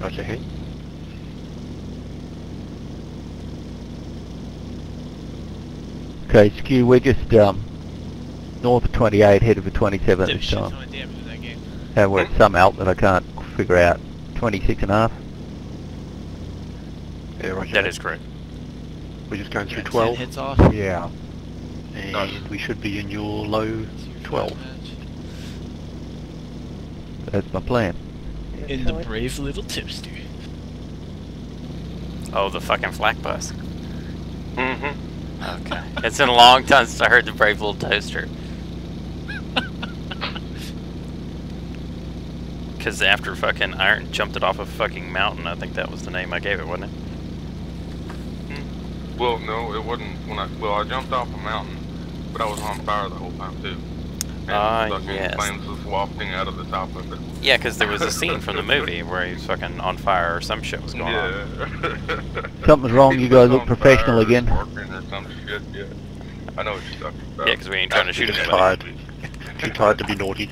Roger ahead. Okay, Skew, we're just um, north of 28, headed for 27 at this time. only damage in that game. And we're at some out that I can't figure out. 26 and a half. Yeah, roger. That is correct. We're just going through 12. hits off. Yeah. And we should be in your low 12. That's my plan. In the brave little tipster. Oh, the fucking flak bus. Mm-hmm. Okay. it's been a long time since I heard the brave little toaster. Because after fucking Iron jumped it off a fucking mountain, I think that was the name I gave it, wasn't it? Well, no, it wasn't when I. Well, I jumped off a mountain, but I was on fire the whole time too. And Ah, fucking yes. flames was wafting out of the top of it. Yeah, because there was a scene from the movie where he was fucking on fire or some shit was going on. Something's wrong, you guys was look professional again. sparking Or some shit, yeah. I know what you're talking about. Yeah, because we ain't trying to shoot Just anybody. tired. Too tired to be naughty.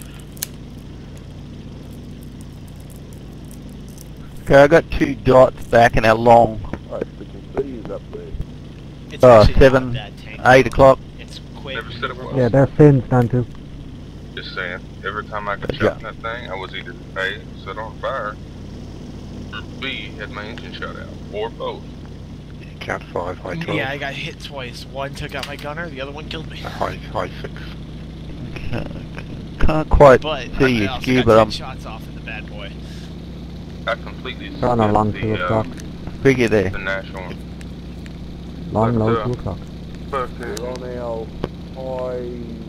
Okay, I got two dots back in our long, It's uh, actually not 7, that 8 o'clock. It's quick. Never said it was. Yeah, their fins done too. Just saying. Every time I got Yeah. shot that thing, I was either A, set on fire, or B, had my engine shut out, or both. Count 5, high 12. Yeah, I got hit twice. One took out my gunner, the other one killed me. High, high 6. Can't quite But see you, I also Skew, got but 10 I'm shots off in the bad boy. I completely Run skipped along to the, the clock. um, figure there. the national. Long, low, uh, two o'clock. Fucking, Romeo,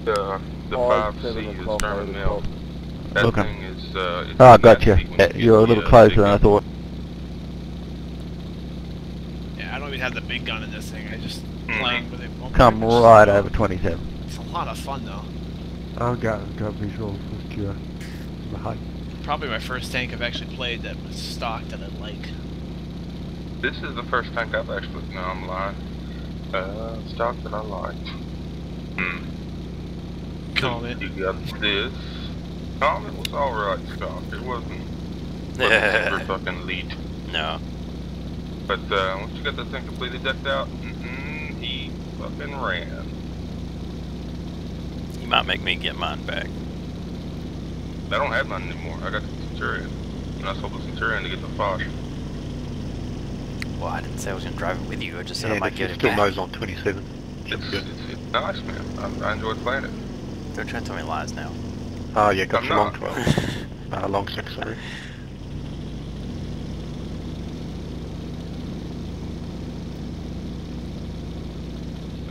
the, the five, 5C seven is o'clock, German eight That Okay. thing is, uh, Oh, I a got you. nasty when get You're a little uh, closer than I thought. Yeah, I don't even have the big gun in this thing. I just Mhm. playing with it. won't Come pretty right over 27. It's a lot of fun though. I've got, got visual for Secure. Behind. Probably my first tank I've actually played that was stock that I like. This is the first tank I've actually, no, I'm lying. Uh, stock that I like. Hmm. Comet. You got this. Comet was alright stock. It wasn't, wasn't super fucking elite. No. But uh, once you got that thing completely decked out, mm-mm, he fucking ran. You might make me get mine back. I don't have none anymore. I got the Centurion. And I sold the Centurion to get the Foch. Well, I didn't say I was going to drive it with you. I just said I And might it get it still back. knows on 27. It's, good. it's, it's nice, man. I, I enjoy playing it. Don't try to tell me lies now. Ah, yeah, got I'm the long 12. Uh, long 6, sorry.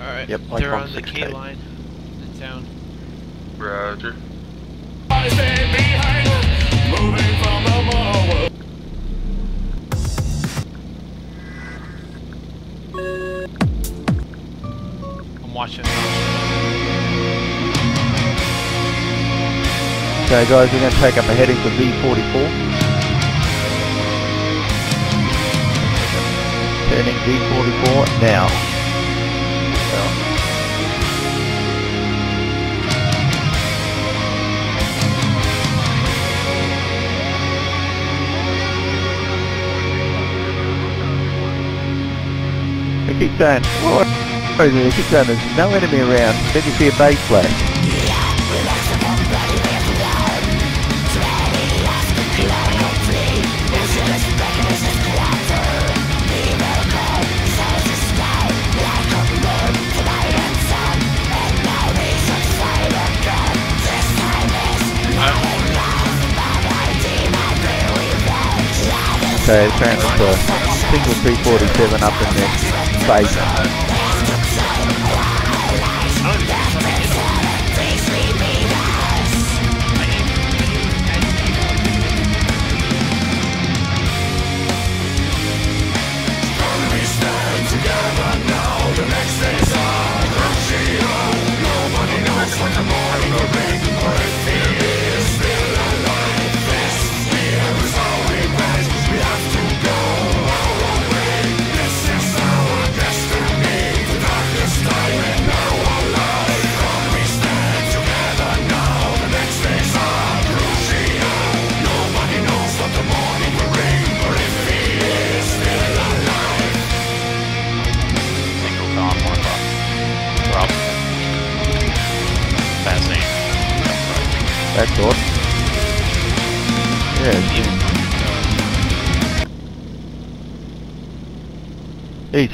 Alright. Yep, They're on the 6K. K line in town. Roger. Watching. Okay guys, we're going to take up a heading for V44. Turning V44 now. They keep saying, what? They keep saying there's no enemy around. Then you see a base flash. Okay, apparently it's a single 347 up in the base.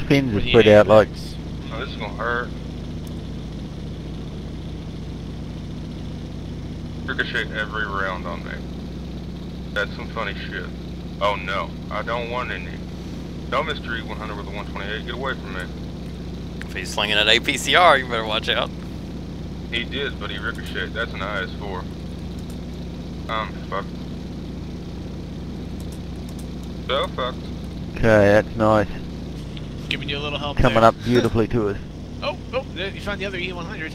These fins are With out like. Oh, this is gonna hurt. Ricochet every round on me. That's some funny shit. Oh no, I don't want any. No mystery 100 with a 128. Get away from me. If he's slinging an APCR, you better watch out. He did, but he ricocheted. That's an IS-4. Um, fucked. So fucked. Okay, that's nice. Giving you a little help Coming there. up beautifully to us. Oh, oh, there, you found the other E100.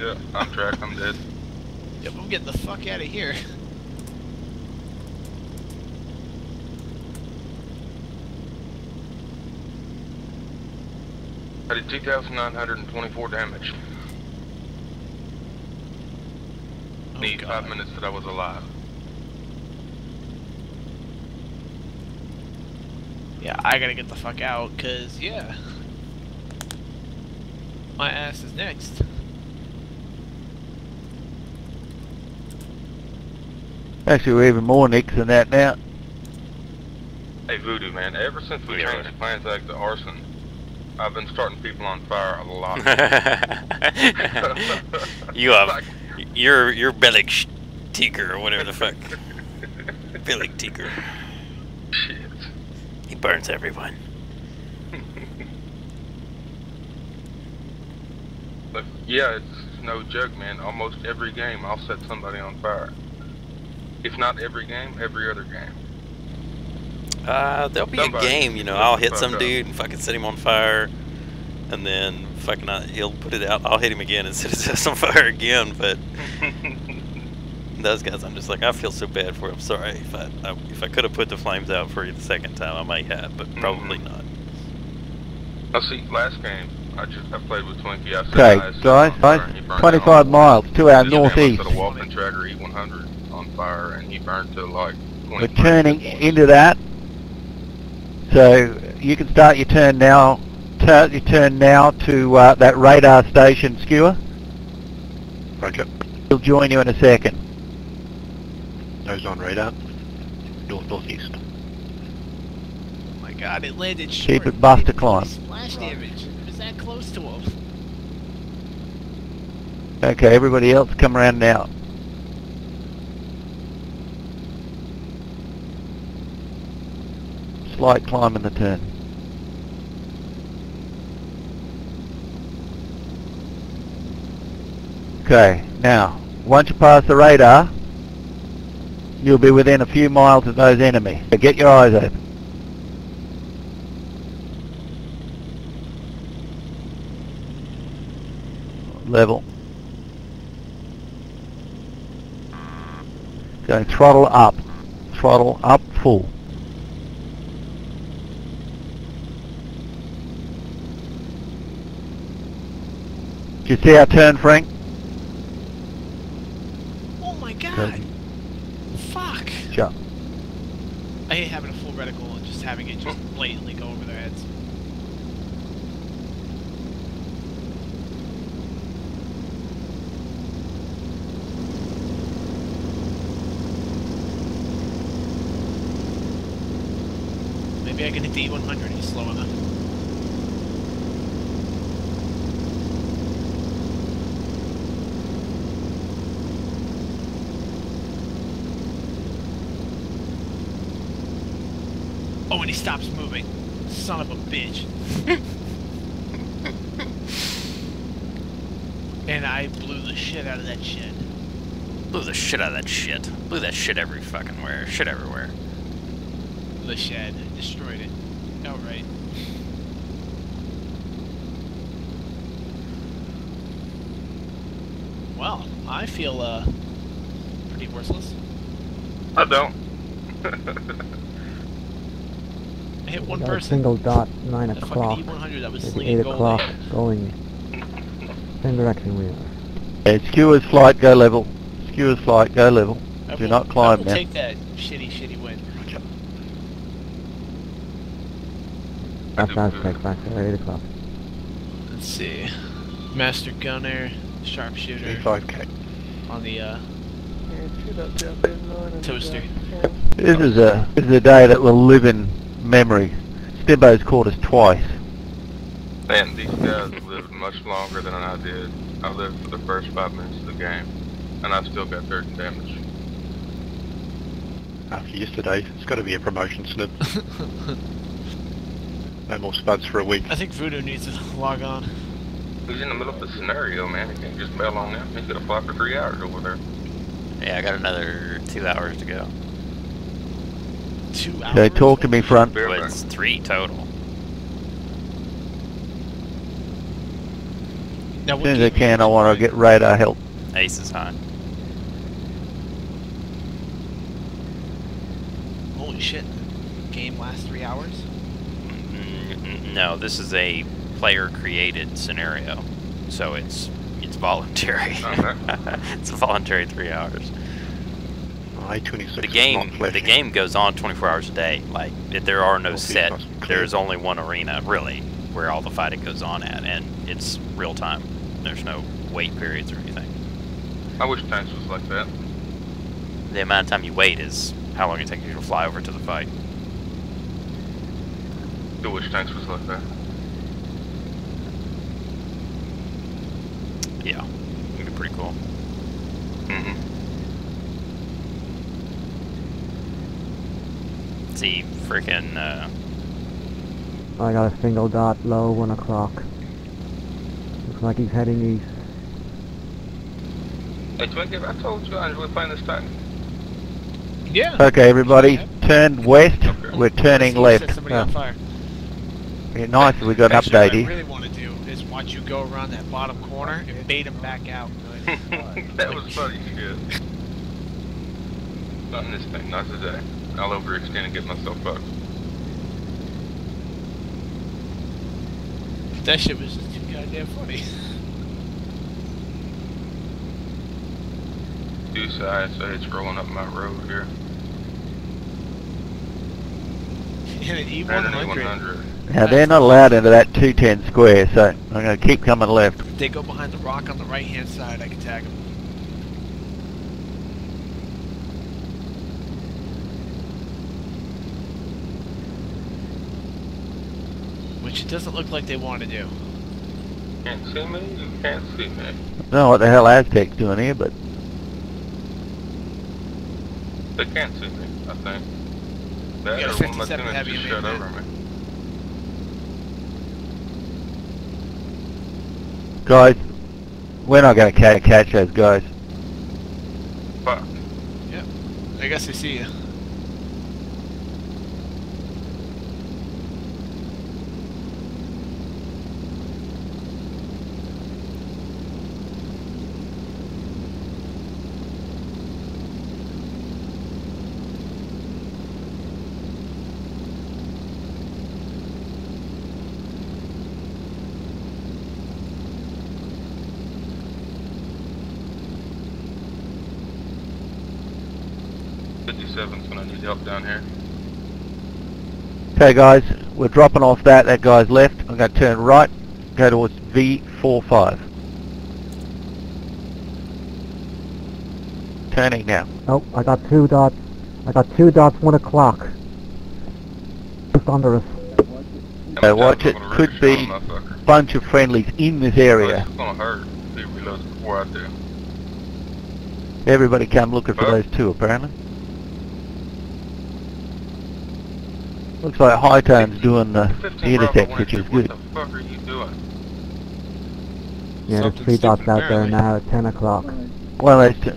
Yeah, I'm tracked. I'm dead. Yep, I'm getting the fuck out of here. I did 2,924 damage. Oh, Need God. five minutes that I was alive. Yeah, I gotta get the fuck out, cause yeah. My ass is next. Actually, we're even more nicks than that now. Hey, Voodoo, man, ever since we Yeah. changed the Plans Act to arson, I've been starting people on fire a lot. you have Like- you're you're Bellic Tiger or whatever the fuck. Bellic Tiger. Burns everyone. But yeah, it's no joke, man. Almost every game, I'll set somebody on fire. If not every game, every other game. Uh, there'll be Somebody a game, you know. I'll hit some dude and fucking set him on fire, and then fucking uh, he'll put it out. I'll hit him again and set his ass on fire again. But those guys, I'm just like, I feel so bad for. I'm sorry if I, I if I could have put the flames out for you the second time, I might have, but probably not. Now see, last game, I just I played with Twinkie. I set Okay, my IS guys, guys, and he burned 25 miles to our This northeast. set a Waffenträger E100 on fire and he burned to like We're turning into that. So you can start your turn now. Start your turn now to uh, that radar station skewer. Roger. We'll join you in a second. On radar. North northeast. Oh my god, it landed short. Keep it buster didn't climb. Splash damage. It was that close to him. Okay, everybody else come around now. Slight climb in the turn. Okay, now, once you pass the radar, you'll be within a few miles of those enemies. So get your eyes open. Level. Going throttle up. Throttle up full. Do you see our turn, Frank? Oh my god. Sure. I hate having a full reticle and just having it just blatantly go over their heads. Maybe I can hit the E100. He's slow enough. Oh, and he stops moving. Son of a bitch. and I blew the shit out of that shit. Blew the shit out of that shit. Blew that shit every fucking where. Shit everywhere. The shed. Destroyed it. Outright. Well, I feel, uh, pretty worthless. I don't. I hit one Got a person. single dot, 9 The o'clock. that was 8 o'clock, ahead. going same direction we are. Okay, skewers flight, go level. Skewers flight, go level. I Do will- not climb I will now. take that shitty, shitty win. Roger. That fast check back there, 8 o'clock. Let's see. Master Gunner, Sharpshooter 35k. on the, uh, Toaster. This is a this is a day that will live in memory. Stibbo's caught us twice. Man, these guys lived much longer than I did. I lived for the first five minutes of the game, and I still got dirt and damage. After yesterday, it's got to be a promotion slip. no more spuds for a week. I think Voodoo needs to log on. He's in the middle of the scenario, man. He can't just bail on him. He's gonna fly for three hours over there. Yeah, I got another two hours to go. Two hours. Okay, talk to me, front. Bear Well, it's three total. Now, As what soon as I can, are I want to playing? get radar help. Ace is high. Holy shit. Game lasts three hours? Mm, No, this is a player-created scenario, so it's it's voluntary. Okay. it's a voluntary three hours. I-26 The game not the game goes on 24 hours a day. Like it, there are no Well, set. There's only one arena really where all the fighting goes on at, and it's real time. There's no wait periods or anything. I wish tanks was like that. The amount of time you wait is how long it takes you to fly over to the fight. I wish tanks was like that. Yeah, it'd be pretty cool. Mm-hmm. See, freaking. Uh, I got a single dot low, one o'clock. Looks like he's heading east. Hey, Twinkie, I told you I enjoy playing this tank. Yeah. Okay, everybody, turn west. Okay. We're turning Set left. somebody on Uh, fire. yeah, nice, we got an Actually, update What I really want to do is watch you go around that bottom corner and bait him back out. that was funny shit. Not in this thing, not today. I'll overextend and get myself fucked. That shit was just too goddamn funny. Deuce ISA, it's rolling up my road here. And an E100. an E100. Now, they're not allowed into that 210 square, so I'm going to keep coming left. If they go behind the rock on the right hand side, I can tag them. Which it doesn't look like they want to do. Can't see me? You can't see me. I don't know what the hell Aztec's doing here, but They can't see me, I think. That got a or one of my 57 tenants heavy just shut over me. guys, we're not going to ca- catch those guys. Fuck. I guess they see you. Fifty-seven's gonna need help down here. Okay, guys, we're dropping off that. That guy's left. I'm going to turn right, go towards V45. Turning now. Oh, I got two dots. I got two dots, one o'clock. Just under us. Okay, watch it. Could be a bunch of friendlies in this area. It's gonna hurt if he reloads before I do. Everybody come looking for those two, apparently. Looks like High Tone's doing the, the 15 intercept, which is good. What the fuck are you doing? Yeah, there's Something three dots stupid, out there now at ten o'clock. One of those,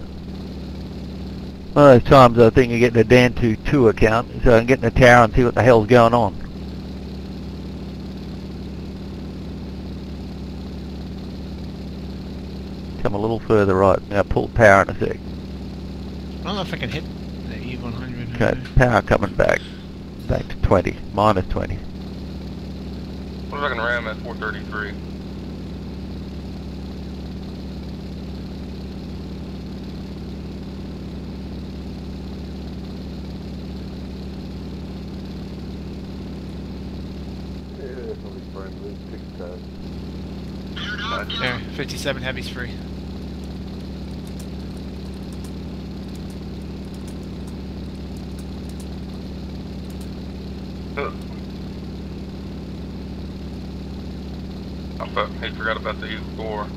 one of those times I think you get the Dan 2 2 account, so I can get in the tower and see what the hell's going on. Come a little further right. Now pull power in a sec. I don't know if I can hit the E100. Okay, power coming back. Back to 20. Minus 20. What if I can ram at 433? There, 57 heavy's free. I thought he forgot about the E4.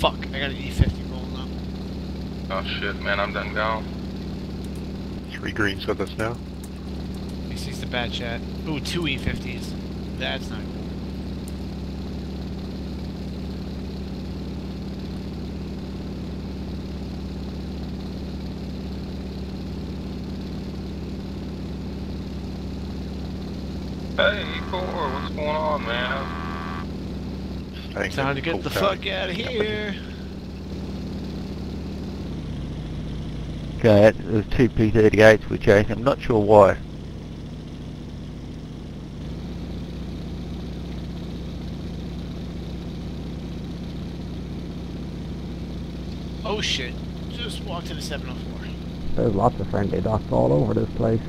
Fuck, I got an E50 rolling up. Oh shit, man, I'm done gone. Three greens with us now. He sees the bad chat. Ooh, two E50s. That's not cool. Hey, E4, what's going on, man? Staying Time to get full the tally. fuck out of here. Okay, there's two P38s we're chasing. I'm not sure why. Oh shit. Just walked to the 704. There's lots of friendly dots all over this place.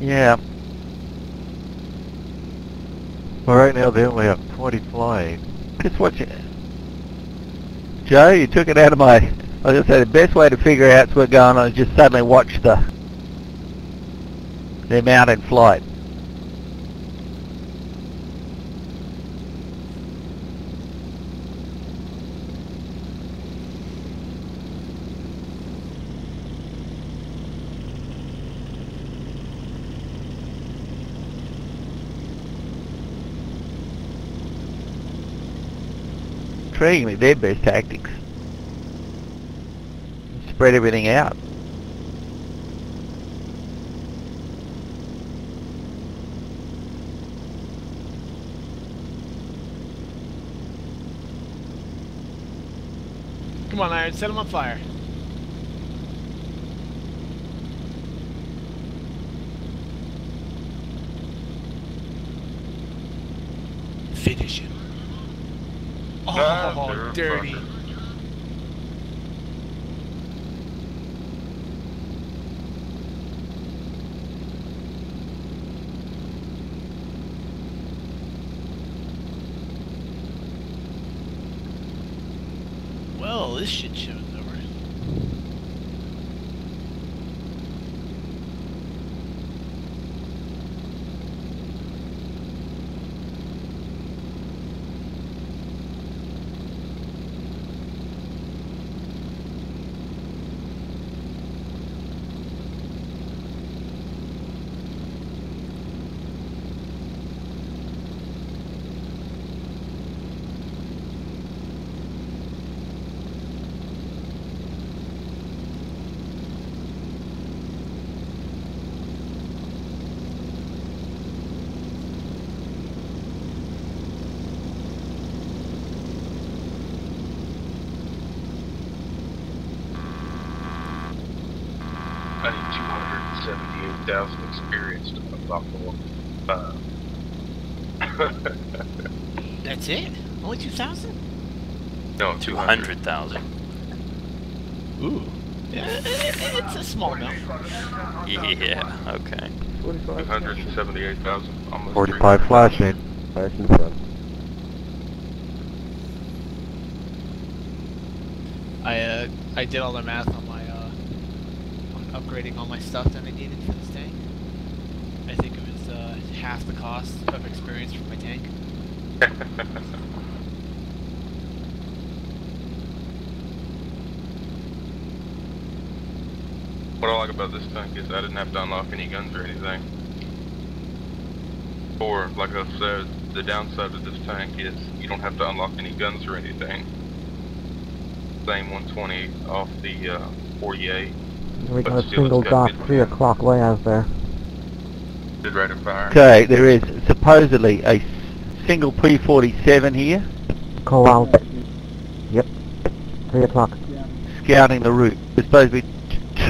Yeah. Well, right now they only have 20 flying. Just watch. Joe, you took it out of my... I was going to say, the best way to figure out what's going on is just suddenly watch the... the amount in flight. Intriguingly, their best tactics. Spread everything out. Come on, Iron, set him on fire. Finish him. Oh, Ah, dirty. 2000 experience to uh, That's it? Only 2,000? No, 200,000. Ooh. Yeah. it's a small amount. Yeah, okay. 278,000. 45 flashing. Flashing front. I uh, I did all the math on my uh, on upgrading all my stuff that I needed for half the cost of experience for my tank. What I like about this tank is I didn't have to unlock any guns or anything. Or, like I said, the downside of this tank is you don't have to unlock any guns or anything. Same 120 off the uh, 48. We got a single it's dot three o'clock way out there. Did rate of fire. Okay, there is supposedly a single P47 here Call out. Yep. Three o'clock. scouting the route. There's supposed to be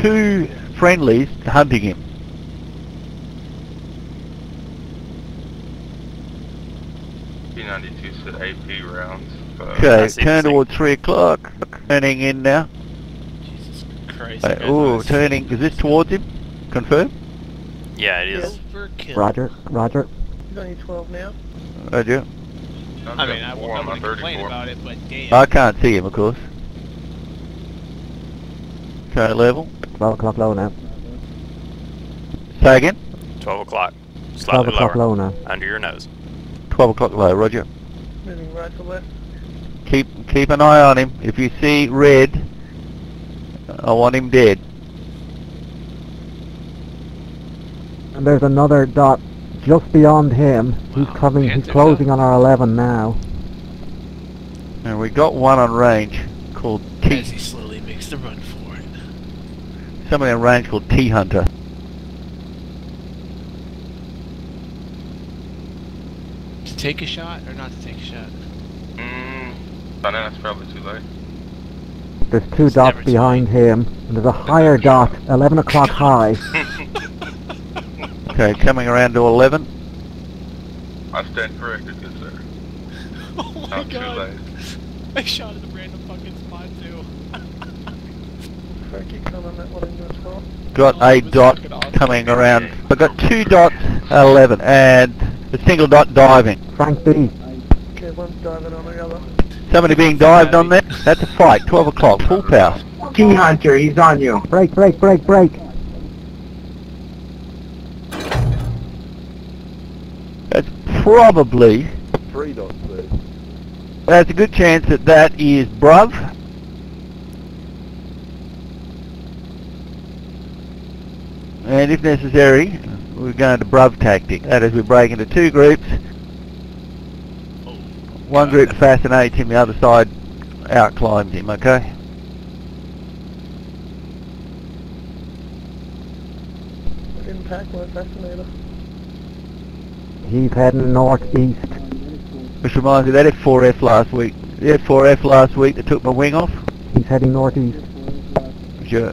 two friendlies hunting him. P92 said AP rounds. Okay, turn towards 3 o'clock. Turning in now. Jesus Christ. Uh, that guy's ooh, turning. Is this towards him? Confirm? Yeah, it is. Overkill. Roger. Roger. Roger. I've I mean, I four on wouldn't complain 34. about it, but damn. I can't see him, of course. Okay, level. Twelve o'clock low now. Say again? 12 o'clock. Twelve o'clock low now. Under your nose. 12 o'clock low, roger. Moving right to left. Keep keep an eye on him. If you see red, I want him dead. And there's another dot just beyond him. He's coming, he's closing on our 11 now. And we got one on range called T. As he slowly makes the run for it. Somebody on range called T Hunter. To take a shot or not to take a shot? Mm, by now it's probably too late. There's two It's dots behind him, and there's a higher dot, 11 o'clock high. Okay, coming around to 11. I stand corrected, good sir. Oh my Not god. I shot at a random fucking spot too. Frankie coming that one in your spot. Got Oh, a dot fucking awesome. coming around. I've got two dots at 11 and a single dot diving. Frank B. Okay, one's diving on the other. Somebody being dived on there. That's a fight. 12 o'clock. Full power. T Hunter, he's on you. Break, break, break, break. Probably, Three dots there. there's a good chance that that is Bruv. And if necessary, we're going to Bruv tactic. That is, we break into two groups. One group fascinates him, the other side outclimbs him, okay? Impact my fascinator. He's heading northeast. Which reminds me, that F4F last week. The F4F last week that took my wing off. He's heading northeast. Sure.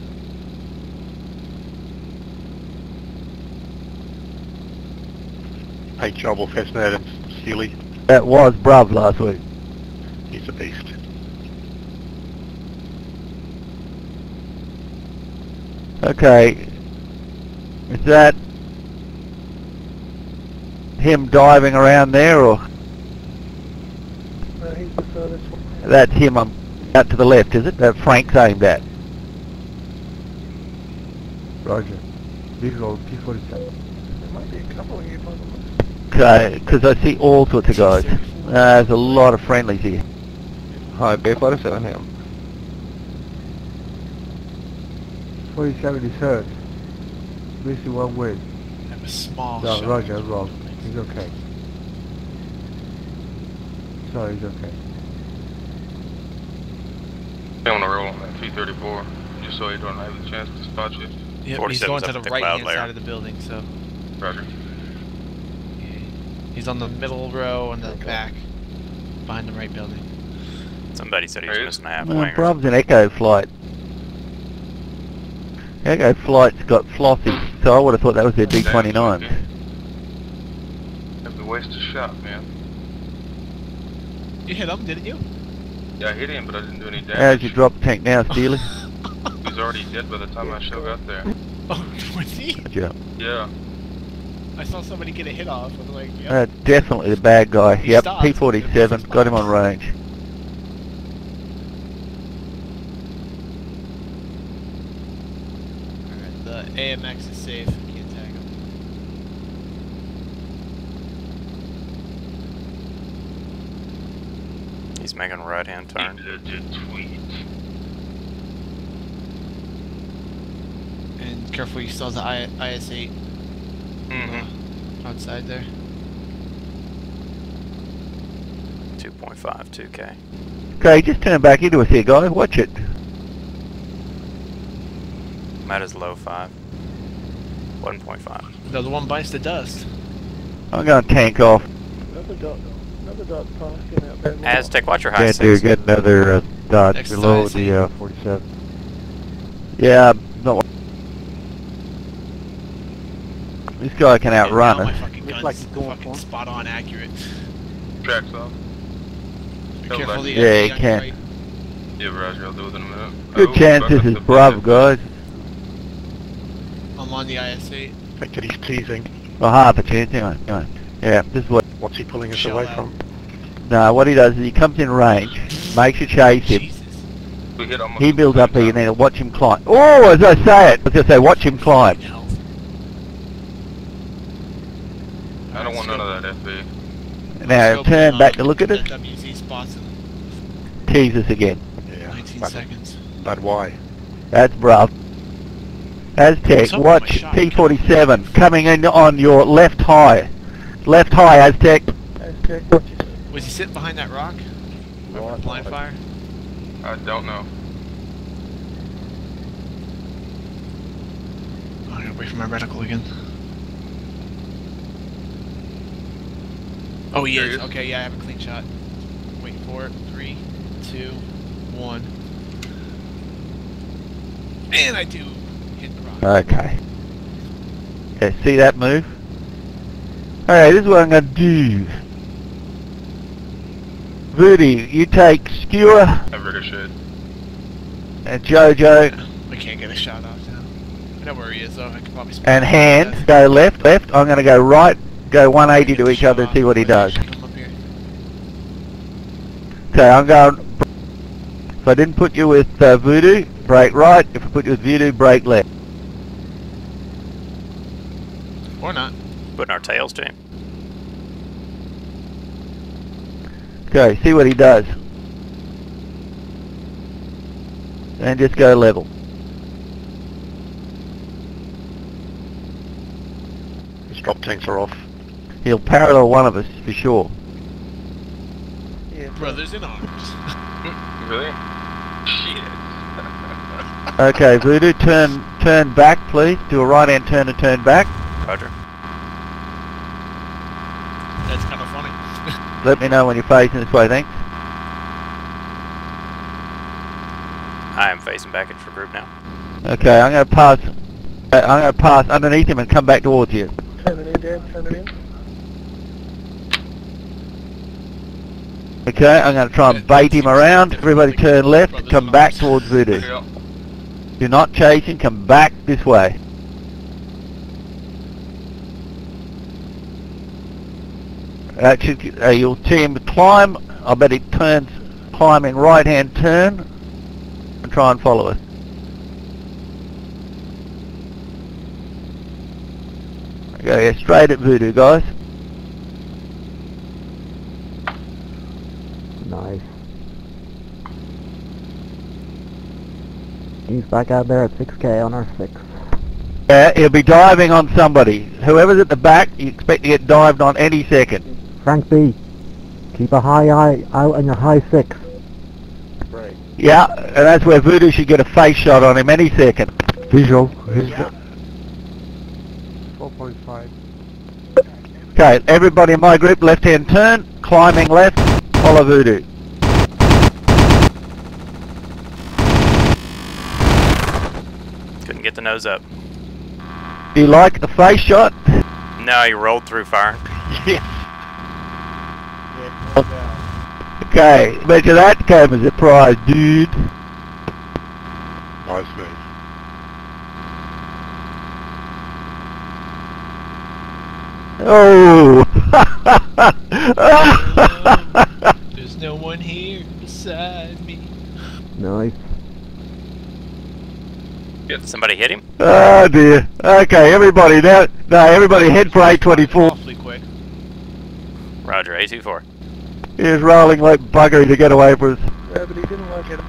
Hey, job or fascinated Sealy. That was Bruv last week. He's a beast. Okay. Is that him diving around there or No, he's the furthest one. that's him I'm out to the left, is it? That Frank's aimed at. Roger. Visual P47. There might be a couple of you by the looks. Okay, because I see all sorts of guys. Uh, there's a lot of friendlies here. Hi, B47 him. 47 is hurt. Missing one wing. I'm a small No, shot. Roger, wrong. He's okay. Sorry, he's okay. Stay on the roll on that T-34, just so you don't have the chance to spot you. Yep, he's 47's going to the the right-hand side of the building, so Roger. he's on the middle row and the back, behind the right building. Somebody said he's missing a half Uh, wing. or Bruv's an Echo flight. Echo flight's got flossy, so I would have thought that was their D29. Have waste a shot, man. You hit him, didn't you? Yeah, I hit him, but I didn't do any How's damage. your drop tank now, Steely? He's already dead by the time I show got there. Oh, was he? Yeah. Yeah. I saw somebody get a hit off. I'm like, yeah. Uh, definitely the bad guy. He Yep. P47, got him on range. Alright, the AMX is safe. Can't tag him. He's making a right hand turn. Legit tweet. And careful, you still have the I IS-8 Mm-hmm. outside there. 2.5, 2k. Okay, just turn back into us here, guys. Watch it. I'm at his low 5. 1.5. No, the one bites the dust. I'm going to tank off. Another dot. Another parking out there. Aztec, watch your high Can't do get another uh, dot Next below the uh, 47. Yeah, not. This guy can outrun now my us. fucking Looks like he's going for spot on accurate. Tracks off. Be Don't careful the Yeah, FD he on your can. right. Yeah, Roger, I'll do it in a minute. Good Oh, chance this is to Bravo, 50. guys. I'm on the IS-8. fact that he's teasing. Well, half a chance. Hang on, hang on. Yeah, this is what. What's he pulling us Shell away out. from? No, what he does is he comes in range, makes you chase him. Jesus. We He builds up here, and time. then watch him climb. Oh, as I say it, I was going to say, watch him climb. Fucking. I don't want none of that FB. Now Go turn back to look at the it. WZ spots in Tease us again. Yeah. 19 But, seconds. but why? That's bruv. Aztec, Something with my watch shot. P47 coming in on your left high. Left high, Aztec. Aztec, what you said? Was he sitting behind that rock? Right, Blind right. fire? I don't know. Oh, I gotta wait for my reticle again. Oh, he is. is. Okay, yeah, I have a clean shot. Waiting for it. Three, two, one. And I do hit the rock. Okay. Okay, see that move? Alright, this is what I'm gonna do. Voodoo, you take Skewer I ricocheted. and Jojo We can't get a shot off now. I know where he is, though. I can probably spot and him. Hand go left, left. I'm gonna go right, go 180 to each other and see what he does. they come up here. Okay, I'm going. If I didn't put you with uh, Voodoo, brake right. If I put you with Voodoo, brake left. Or not. Putting our tails to him. Okay, see what he does. And just go level. His drop tanks are off. He'll parallel one of us for sure. Yeah, Brothers in arms. Really? Shit. Okay, Voodoo, turn turn back, please. Do a right hand turn and turn back. Roger. That's kind of funny. Let me know when you're facing this way, thanks. I am facing back into group now. Okay, I'm going to pass. uh, I'm going to pass underneath him and come back towards you. turn it in, Dan, turn it in. Okay, I'm going to try and bait him around. Everybody turn left, come back towards Voodoo. Yeah. Do not chase him, come back this way. That should, uh, you'll see him climb. I bet he turns, climbing right hand turn, and try and follow us. Okay, yeah, straight at Voodoo, guys. Nice. He's back out there at 6k on our 6. Yeah, he'll be diving on somebody. Whoever's at the back, you expect to get dived on any second. Frank B, keep a high eye out on your high 6. Right. Yeah, and that's where Voodoo should get a face shot on him any second. Visual. His 4.5. Okay, everybody in my group, left hand turn, climbing left, follow Voodoo. Couldn't get the nose up. Do you like the face shot? No, he rolled through fire. Yes. Okay, bet you that came as a surprise, dude. Nice move. Oh! There's no one here beside me. Nice. Did Somebody hit him? oh dear. Okay, everybody now, no, everybody head for A24. Awfully quick. Roger, A24. He's rolling like buggery to get away from us. Yeah, but he didn't like it.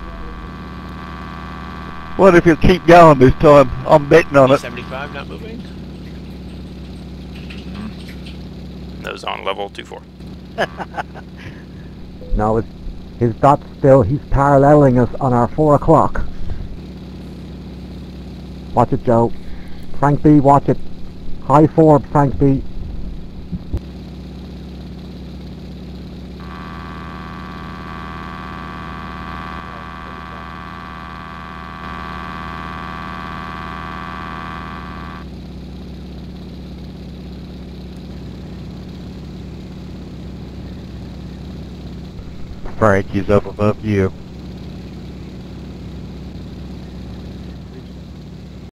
What if he'll keep going this time? I'm betting on it. 75 not moving. Nose on level 2-4. No, it's, his dot's still, he's paralleling us on our 4 o'clock. Watch it, Joe. Frank B, watch it. High forward, Frank B. Frank is up above you.